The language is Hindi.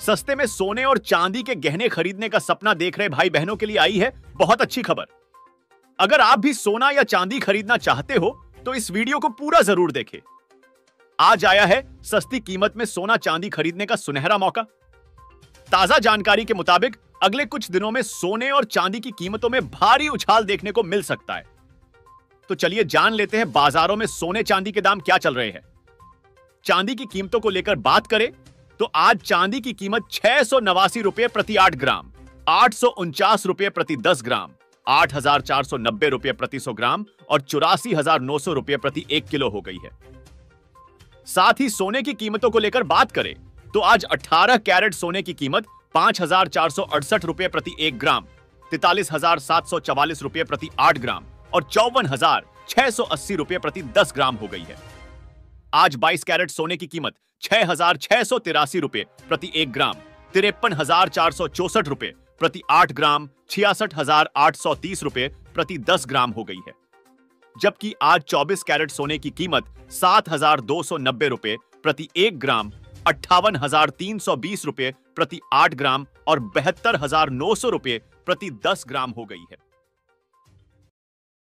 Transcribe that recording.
सस्ते में सोने और चांदी के गहने खरीदने का सपना देख रहे भाई बहनों के लिए आई है बहुत अच्छी खबर। अगर आप भी सोना या चांदी खरीदना चाहते हो तो इस वीडियो को पूरा ज़रूर देखें। आज आया है सस्ती कीमत में सोना चांदी खरीदने का सुनहरा मौका। ताज़ा जानकारी के मुताबिक, अगले कुछ दिनों में सोने और चांदी की कीमतों में भारी उछाल देखने को मिल सकता है। तो चलिए जान लेते हैं बाजारों में सोने चांदी के दाम क्या चल रहे हैं। चांदी की कीमतों को लेकर बात करें तो आज चांदी की कीमत छह सौ नवासी रुपए प्रति आठ ग्राम, आठ सौ उनचास रुपए प्रति दस ग्राम, आठ हज़ार चार सौ नब्बे रुपए प्रति सौ ग्राम और चौरासी हज़ार नौ सौ रुपए प्रति एक किलो हो गई है। साथ ही सोने की कीमतों को लेकर बात करें तो आज 18 कैरेट सोने की कीमत पाँच हज़ार चार सौ अड़सठ रुपए प्रति एक ग्राम, तैतालीस हज़ार सात सौ चवालीस रुपए प्रति आठ ग्राम और चौवन हज़ार छह सौ अस्सी रुपए प्रति दस ग्राम हो गई है। आज 22 कैरेट सोने की कीमत छह हज़ार छह सौ तिरासी रूपए प्रति एक ग्राम, तिरपन हज़ार चार सौ चौसठ रूपए प्रति आठ ग्राम, छियासठ हज़ार आठ सौ तीस रूपए प्रति दस ग्राम हो गई है। जबकि आज 24 कैरेट सोने की कीमत सात हज़ार दो सौ नब्बे रूपए प्रति एक ग्राम, अट्ठावन हज़ार तीन सौ बीस रूपए प्रति आठ ग्राम और बहत्तर हज़ार नौ सौ रुपए प्रति दस ग्राम हो गई है।